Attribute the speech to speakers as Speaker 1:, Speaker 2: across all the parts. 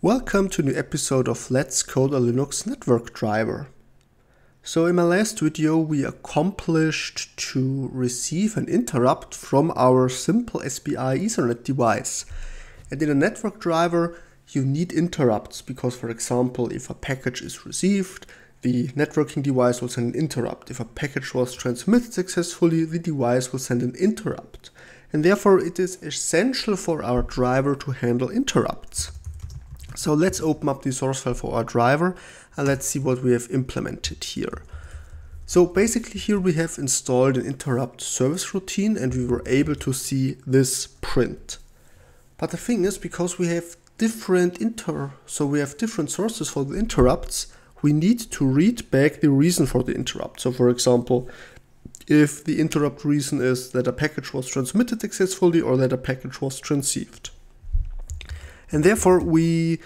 Speaker 1: Welcome to a new episode of Let's Code a Linux Network Driver. So in my last video we accomplished to receive an interrupt from our simple SPI Ethernet device. And in a network driver you need interrupts because for example if a package is received the networking device will send an interrupt. If a package was transmitted successfully the device will send an interrupt. And therefore it is essential for our driver to handle interrupts. So let's open up the source file for our driver and let's see what we have implemented here. So basically here we have installed an interrupt service routine and we were able to see this print. But the thing is because we have different inter so we have different sources for the interrupts, we need to read back the reason for the interrupt. So for example, if the interrupt reason is that a package was transmitted successfully or that a package was transceived. And therefore we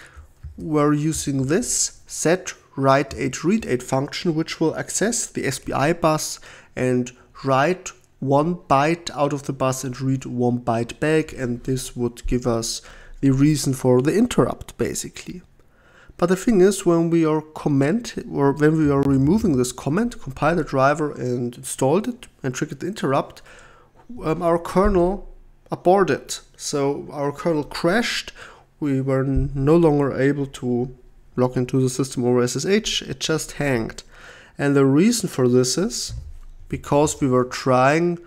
Speaker 1: were using this set write 8 read 8 function which will access the SPI bus and write one byte out of the bus and read one byte back and this would give us the reason for the interrupt basically. But the thing is when we are comment or when we are removing this comment, compile the driver and installed it and triggered the interrupt, um, our kernel aborted. So our kernel crashed we were no longer able to log into the system over SSH, it just hanged. And the reason for this is because we were trying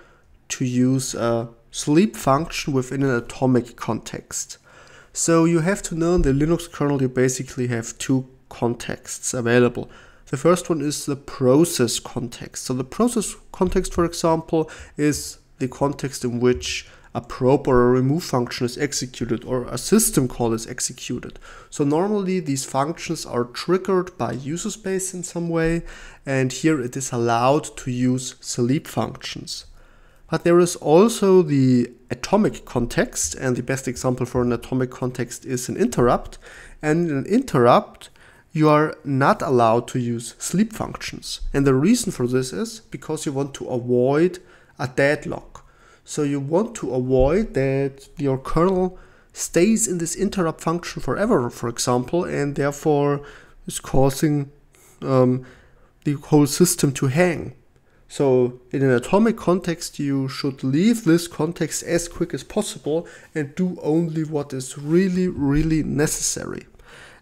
Speaker 1: to use a sleep function within an atomic context. So you have to know in the Linux kernel you basically have two contexts available. The first one is the process context. So the process context, for example, is the context in which a probe or a remove function is executed or a system call is executed. So normally these functions are triggered by user space in some way and here it is allowed to use sleep functions. But there is also the atomic context and the best example for an atomic context is an interrupt and in an interrupt you are not allowed to use sleep functions. And the reason for this is because you want to avoid a deadlock. So you want to avoid that your kernel stays in this interrupt function forever, for example, and therefore is causing um, the whole system to hang. So in an atomic context, you should leave this context as quick as possible and do only what is really, really necessary.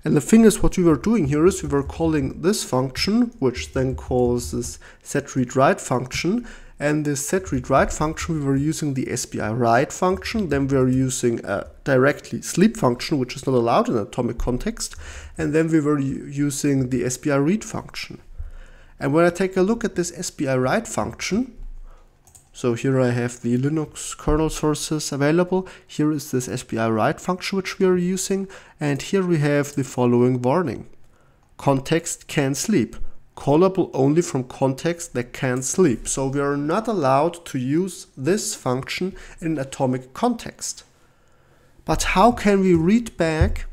Speaker 1: And the thing is, what we were doing here is we were calling this function, which then calls this set read write function, and this set read write function we were using the SPI write function. Then we are using a directly sleep function which is not allowed in atomic context. And then we were using the SPI read function. And when I take a look at this SPI write function so here I have the Linux kernel sources available. Here is this SPI write function which we are using. And here we have the following warning. Context can sleep callable only from context that can sleep. So we are not allowed to use this function in an atomic context. But how can we read back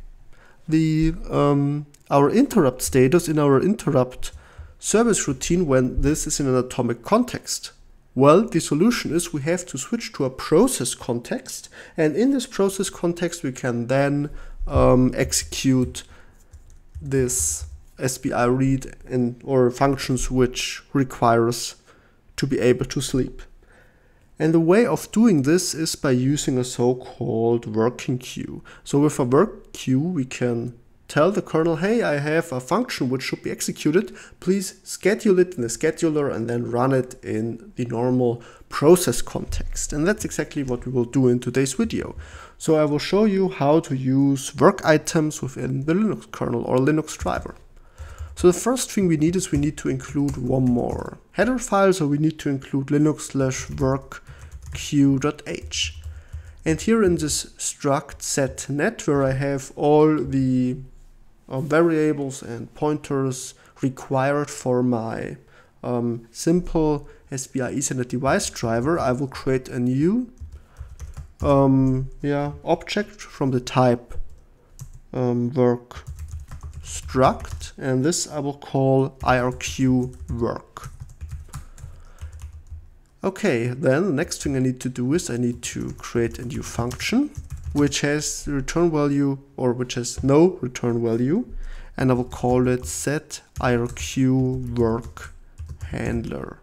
Speaker 1: the um, our interrupt status in our interrupt service routine when this is in an atomic context? Well, the solution is we have to switch to a process context, and in this process context, we can then um, execute this SPI read and or functions which requires to be able to sleep. And the way of doing this is by using a so-called working queue. So with a work queue, we can tell the kernel, hey, I have a function which should be executed. Please schedule it in the scheduler and then run it in the normal process context. And that's exactly what we will do in today's video. So I will show you how to use work items within the Linux kernel or Linux driver. So the first thing we need is we need to include one more header file. So we need to include linux slash work. And here in this struct set net where I have all the uh, variables and pointers required for my um, simple SPI Ethernet device driver, I will create a new um, yeah, object from the type um, work struct and this I will call IRQ work. Okay, then the next thing I need to do is I need to create a new function which has return value or which has no return value and I will call it set IRQ work handler.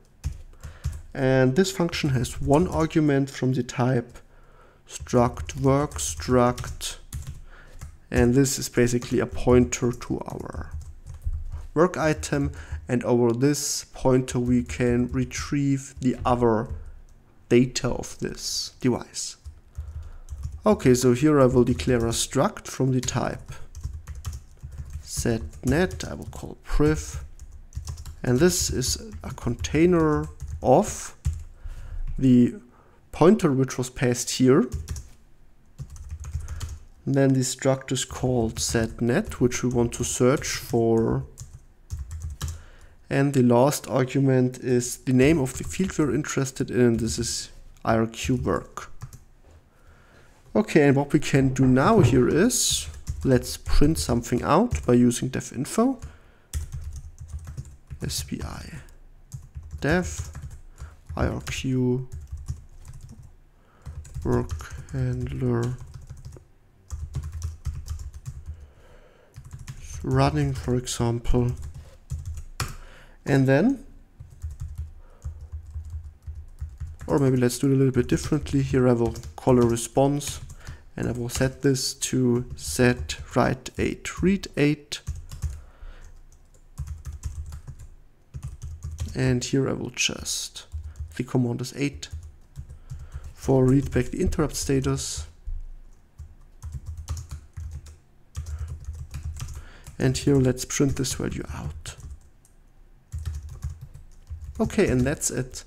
Speaker 1: And this function has one argument from the type struct work struct and this is basically a pointer to our work item and over this pointer we can retrieve the other data of this device. Okay, so here I will declare a struct from the type setnet, I will call priv, and this is a container of the pointer which was passed here. And then the struct is called setnet, which we want to search for. And the last argument is the name of the field we're interested in. This is IRQ work. Okay, and what we can do now here is, let's print something out by using dev_info. SPI dev IRQ work handler. Running for example. And then Or maybe let's do it a little bit differently. Here I will call a response and I will set this to set write 8 read 8 and here I will just the command is 8 for read back the interrupt status. And here let's print this value out. Okay and that's it.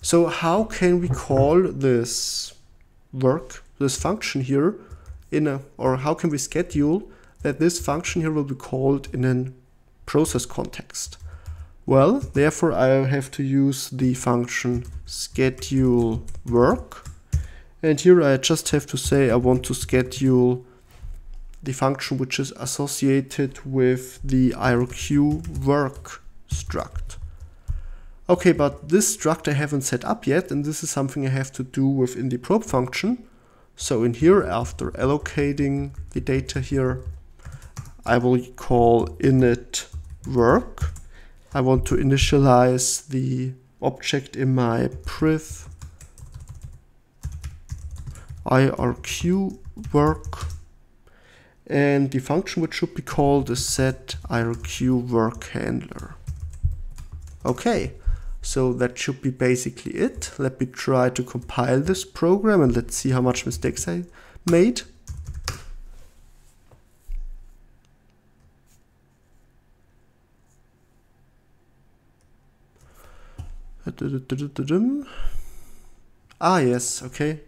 Speaker 1: So how can we call this work, this function here in a, or how can we schedule that this function here will be called in a process context? Well, therefore I have to use the function schedule work. And here I just have to say I want to schedule the function which is associated with the IRQ work struct. Okay, but this struct I haven't set up yet, and this is something I have to do within the probe function. So in here, after allocating the data here, I will call init work. I want to initialize the object in my priv IRQ work. And the function which should be called is set IRQ work handler. Okay, so that should be basically it. Let me try to compile this program and let's see how much mistakes I made. Ah, yes, okay.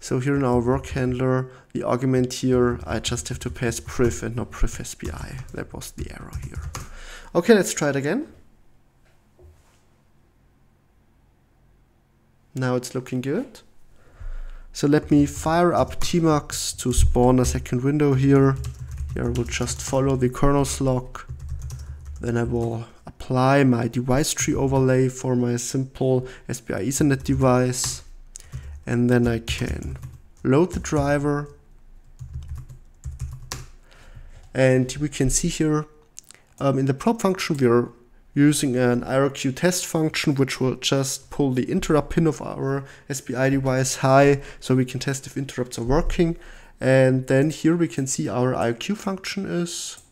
Speaker 1: So here in our work handler, the argument here, I just have to pass priv and not priv SPI. That was the error here. Okay, let's try it again. Now it's looking good. So let me fire up tmux to spawn a second window here. Here I will just follow the kernel's log. Then I will apply my device tree overlay for my simple SPI Ethernet device. And then I can load the driver. And we can see here um, in the probe function we are using an IRQ test function which will just pull the interrupt pin of our SPI device high so we can test if interrupts are working. And then here we can see our IRQ function is,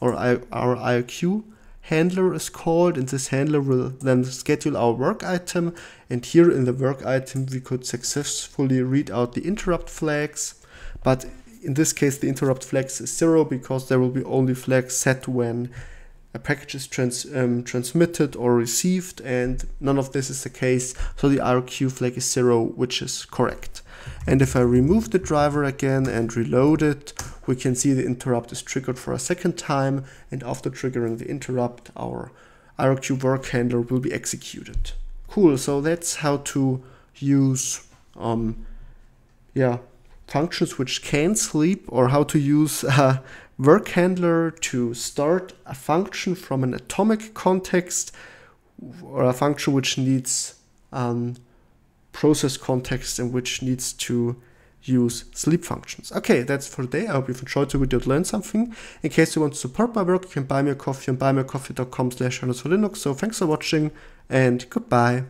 Speaker 1: or our IRQ handler is called and this handler will then schedule our work item. And here in the work item we could successfully read out the interrupt flags. But in this case the interrupt flags is zero because there will be only flags set when a package is trans, um, transmitted or received and none of this is the case. So the IRQ flag is zero which is correct. And if I remove the driver again and reload it we can see the interrupt is triggered for a second time and after triggering the interrupt our IRQ work handler will be executed. Cool so that's how to use um, yeah functions which can sleep or how to use uh, work handler to start a function from an atomic context or a function which needs um, process context and which needs to use sleep functions. Okay, that's for today. I hope you've enjoyed the video and learned something. In case you want to support my work, you can buy me a coffee on buymeacoffee.com slash for Linux. So thanks for watching and goodbye.